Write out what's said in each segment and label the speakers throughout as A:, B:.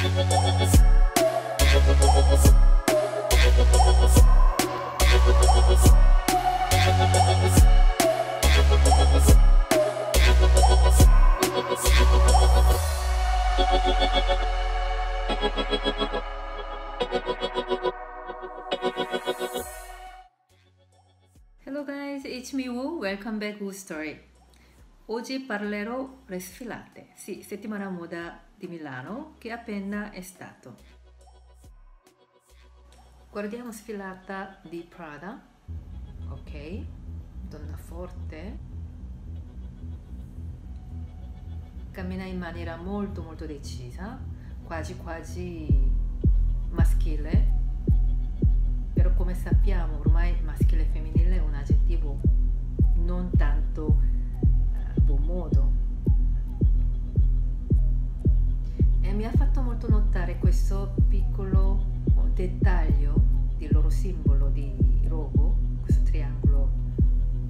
A: Hello guys, it's me Wu, welcome back Wu Story. Oggi parlerò le sfilate, sì, settimana moda di Milano che appena è stato. Guardiamo sfilata di Prada, ok, donna forte, cammina in maniera molto molto decisa, quasi quasi maschile, però come sappiamo ormai maschile e femminile è un aggettivo non tanto buon modo. E mi ha fatto molto notare questo piccolo dettaglio del loro simbolo di robo, questo triangolo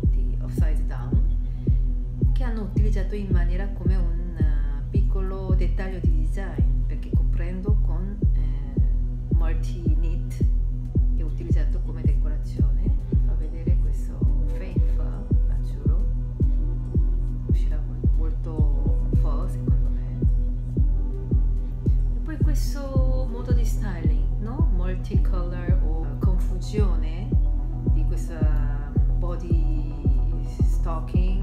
A: di upside down, che hanno utilizzato in maniera come un uh, piccolo dettaglio di design, perché comprendo con eh, multi knit ho utilizzato come decorazione. Questo modo di styling, no? Multicolor o confusione di questa body stocking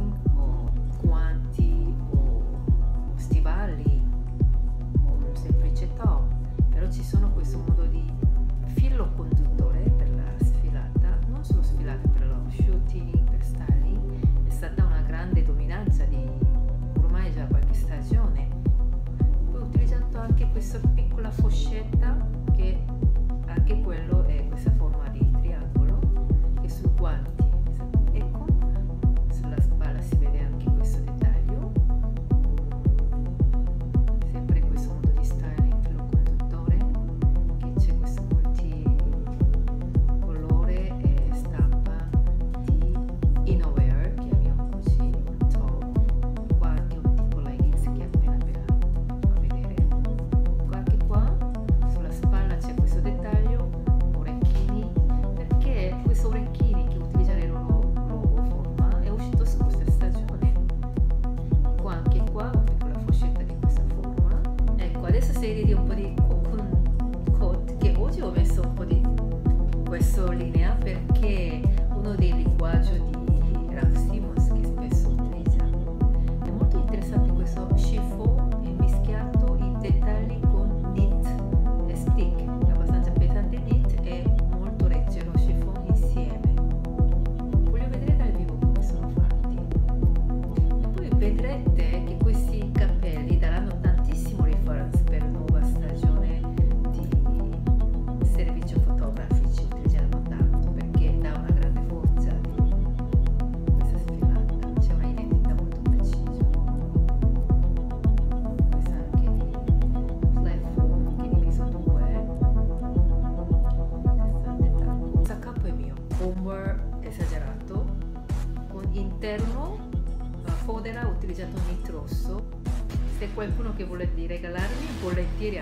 A: anche questa piccola foscetta che anche quello è questa forma di triangolo che sui guanti,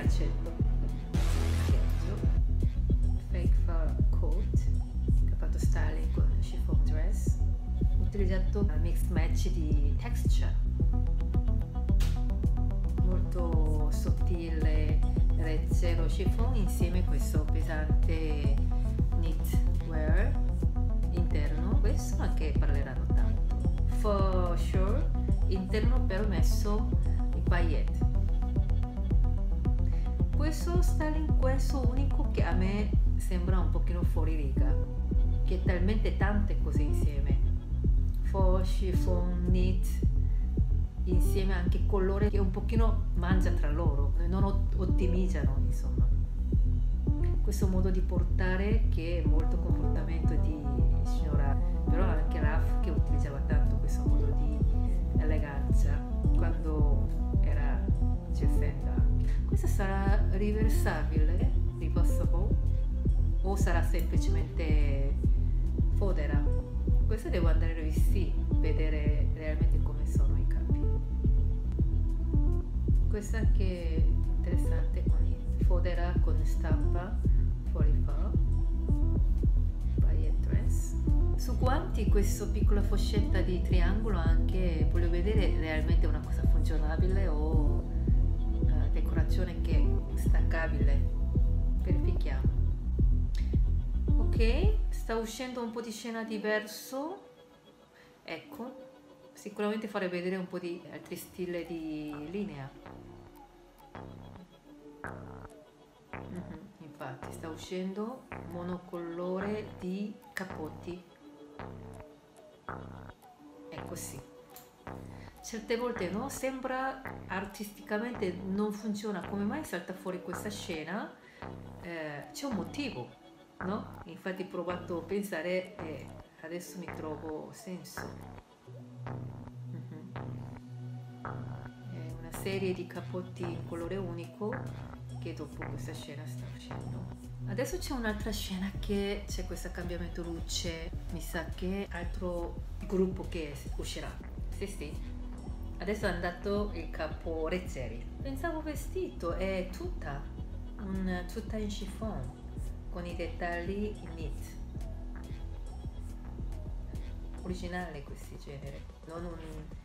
A: accetto. Scherzo. fake fur coat fatto styling con chiffon dress. Ho utilizzato un mix match di texture. Molto sottile leggero chiffon insieme a questo pesante knitwear interno. Questo anche parleranno tanto. For sure interno però messo i paillette questo styling questo unico che a me sembra un pochino fuori riga che talmente tante cose insieme. For chiffon knit insieme anche colore che un pochino mangia tra loro non ottimizzano insomma. Questo modo di portare che è molto comportamento di signora però anche Raf che utilizzava tanto questo modo di eleganza quando era circenta questa sarà riversabile ripassable o sarà semplicemente fodera. Questo devo andare a rivestire vedere realmente come sono i capi questa che è interessante con il fodera con stampa fuori fa dress su quanti questa piccola foscetta di triangolo anche voglio vedere realmente una cosa funzionabile o decorazione che è staccabile verifichiamo. Ok sta uscendo un po' di scena diverso. Ecco sicuramente farei vedere un po' di altri stili di linea. Mm -hmm. infatti sta uscendo monocolore di capotti è così certe volte no sembra artisticamente non funziona come mai salta fuori questa scena eh, c'è un motivo no infatti ho provato a pensare e adesso mi trovo senso serie di capotti in colore unico che dopo questa scena sta uscendo. Adesso c'è un'altra scena che c'è questo cambiamento luce, mi sa che altro gruppo che uscirà. Sì, sì. Adesso è andato il capo Rezzeri. Pensavo vestito, è tutta, un, tutta in chiffon, con i dettagli knit. Originale questo genere, non un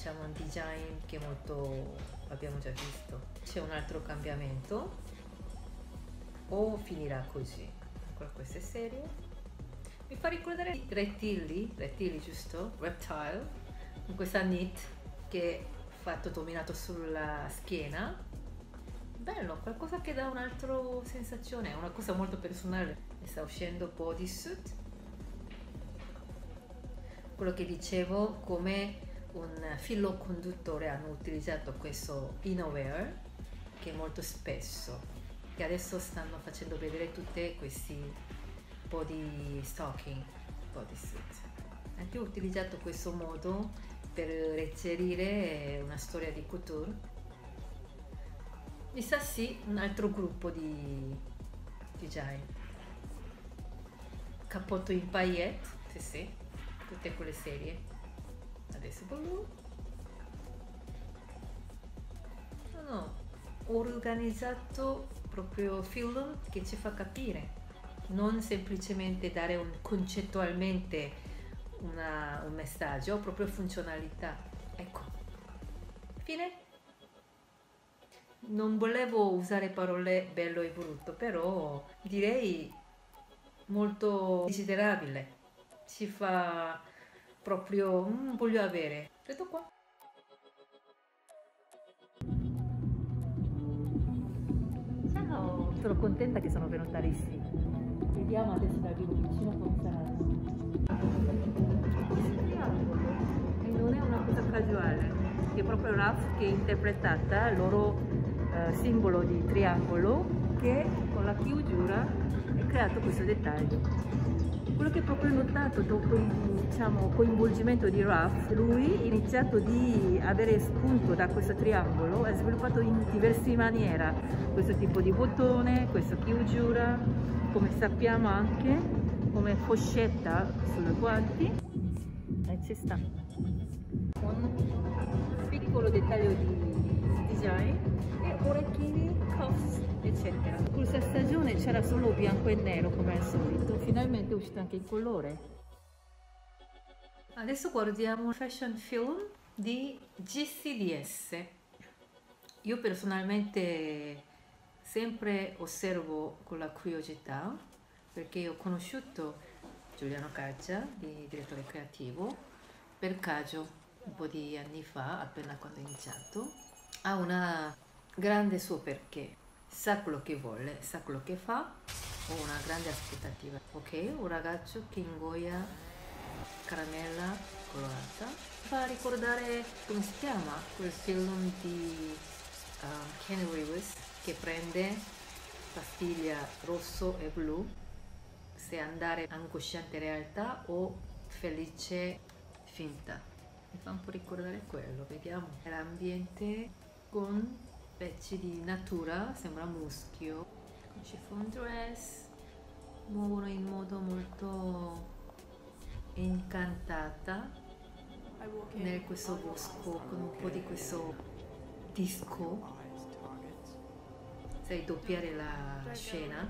A: diciamo un design che molto abbiamo già visto c'è un altro cambiamento o finirà così ancora queste serie mi fa ricordare rettili rettili giusto reptile con questa knit che è fatto dominato sulla schiena. Bello qualcosa che dà un'altra sensazione è una cosa molto personale. Sta uscendo bodysuit. Quello che dicevo come un filo conduttore hanno utilizzato questo innowear che molto spesso che adesso stanno facendo vedere tutti questi body stocking bodysuit. Anche ho utilizzato questo modo per inserire una storia di couture. Mi sa sì un altro gruppo di design cappotto in paillette sì sì tutte quelle serie. Adesso blu no no ho organizzato proprio film che ci fa capire non semplicemente dare un, concettualmente una, un messaggio proprio funzionalità ecco fine non volevo usare parole bello e brutto però direi molto desiderabile ci fa proprio mm, voglio avere. Vedo qua. Ciao, sono contenta che sono venuta lì. Vediamo adesso dal vivo vicino come sarà. E non è una cosa casuale, è proprio Raf che è interpretata il loro eh, simbolo di triangolo che con la chiusura è creato questo dettaglio. Quello che proprio notato dopo il diciamo, coinvolgimento di Ruff, lui ha iniziato di avere spunto da questo triangolo, ha sviluppato in diverse maniere questo tipo di bottone, questo chiusura, come sappiamo anche come foscetta sulle guanti ci sta un piccolo dettaglio di design e orecchini, cuffs eccetera. Questa stagione c'era solo bianco e nero come al solito, finalmente è uscito anche il colore. Adesso guardiamo un fashion film di GCDS. Io personalmente sempre osservo con la curiosità perché ho conosciuto Giuliano Caccia, direttore creativo, per caso un po' di anni fa, appena quando ho iniziato. Ha una grande suo perché sa quello che vuole, sa quello che fa, ho una grande aspettativa. Ok, un ragazzo che ingoia caramella colorata. Fa ricordare come si chiama quel film di um, Ken Reeves che prende pastiglia rosso e blu se andare angosciante realtà o felice finta. Mi fa un po' ricordare quello, vediamo. L'ambiente con pezzi di natura, sembra muschio, con chiffon dress, muovono in modo molto incantata. Nel questo bosco con un po' di questo disco. Sai doppiare la scena?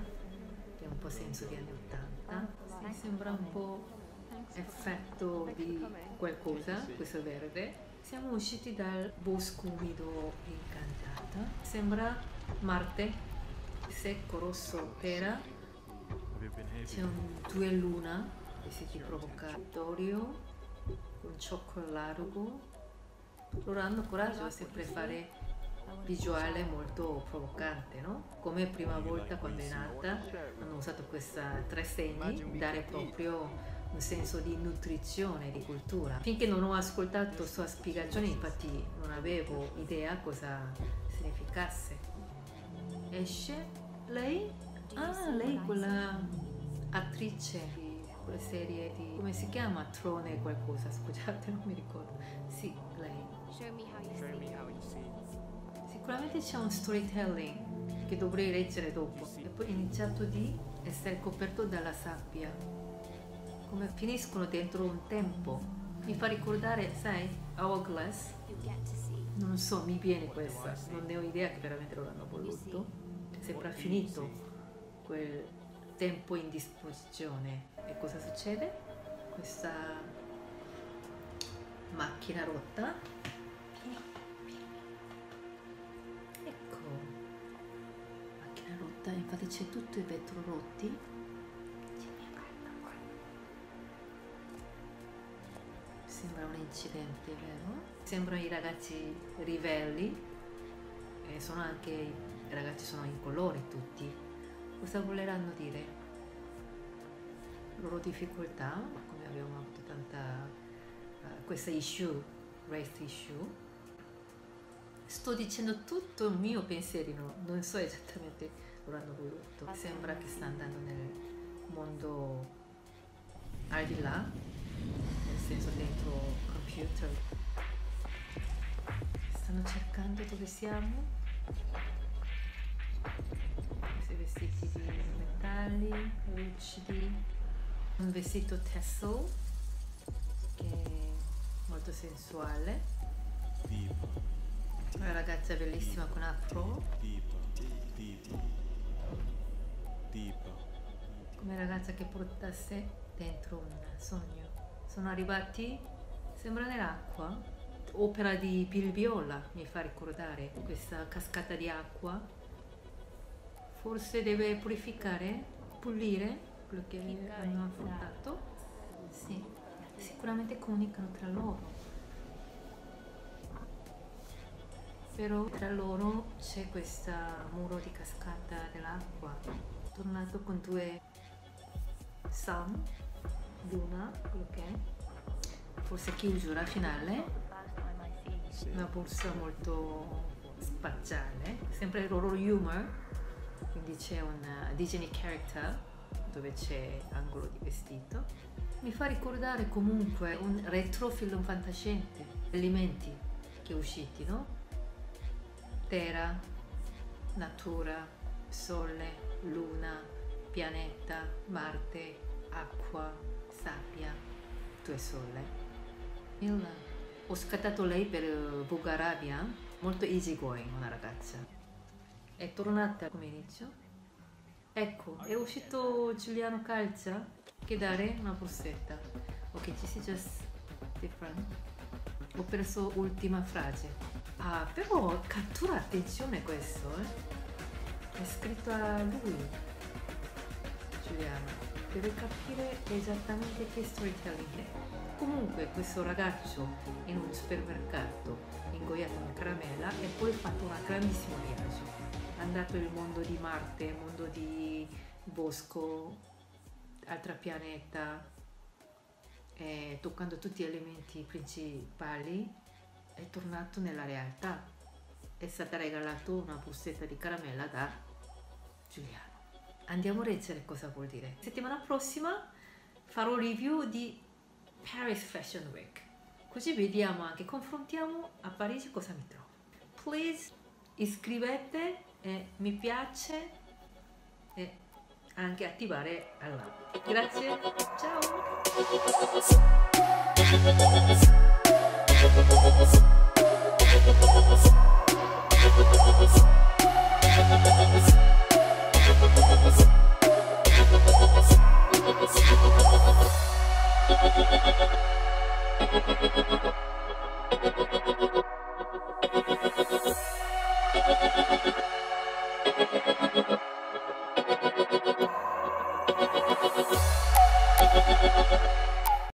A: Che è un po' senso di anni 80 sì, sembra un po' effetto di qualcosa questo verde. Siamo usciti dal bosco umido incantata sembra Marte secco rosso pera. C'è un due luna vestiti provocatorio un cioccolo largo. Loro hanno coraggio a sempre fare visuale molto provocante no? come prima volta quando è nata hanno usato questa tre segni dare proprio un senso di nutrizione, di cultura. Finché non ho ascoltato sua spiegazione, infatti non avevo idea cosa significasse. Esce lei? Ah, lei quella attrice di quella serie di... come si chiama? Trone qualcosa, scusate, non mi ricordo. Sì, lei. Sicuramente c'è un storytelling che dovrei leggere dopo. E poi ho iniziato di essere coperto dalla sabbia come finiscono dentro un tempo. Mi fa ricordare, sai, Hourglass. Non so, mi viene questa, non ne ho idea che veramente lo hanno voluto. Sembra finito quel tempo in disposizione. E cosa succede? Questa macchina rotta. Ecco, macchina rotta, infatti c'è tutto i vetro rotti Incidente, vero? Sembrano i ragazzi ribelli e sono anche i ragazzi sono in colore tutti. Cosa voleranno dire? Loro difficoltà, come abbiamo avuto tanta uh, questa issue, race issue. Sto dicendo tutto il mio pensiero, non so esattamente loro hanno voluto. Sembra che sta andando nel mondo al di là senso dentro computer. Stanno cercando dove siamo. Questi vestiti di metalli lucidi. Un vestito tassel che è molto sensuale. Una ragazza bellissima con afro. Come ragazza che portasse dentro un sogno. Sono arrivati, sembra nell'acqua, opera di Bilbiola mi fa ricordare questa cascata di acqua, forse deve purificare, pulire quello che hanno affrontato, sì, sicuramente comunicano tra loro. Però tra loro c'è questo muro di cascata dell'acqua, tornato con due sun luna, quello che è, forse chiusura finale, una borsa molto spaziale, sempre il loro humor, quindi c'è un Disney character dove c'è angolo di vestito. Mi fa ricordare comunque un retrofilm fantasciente, elementi che usciti, no? Terra, natura, sole, luna, pianeta, Marte, acqua, sappia, tu è sole. Il, ho scattato lei per Bulgaria, molto easy going, una ragazza. È tornata come inizio. Ecco, è uscito Giuliano Calza che dare una borsetta. Ok, this is just different. Ho perso l'ultima frase. Ah, però cattura attenzione questo, eh. È scritto a lui, Giuliano deve capire esattamente che storytelling è. Comunque questo ragazzo in un supermercato ingoiato una caramella e poi fatto un grandissimo viaggio. È andato nel mondo di Marte, mondo di Bosco, altro pianeta, e toccando tutti gli elementi principali, è tornato nella realtà. È stata regalata una bussetta di caramella da Giuliano andiamo a leggere cosa vuol dire. Settimana prossima farò review di Paris Fashion Week, così vediamo anche, confrontiamo a Parigi cosa mi trovo. Please iscrivete e mi piace e anche attivare la Grazie, ciao!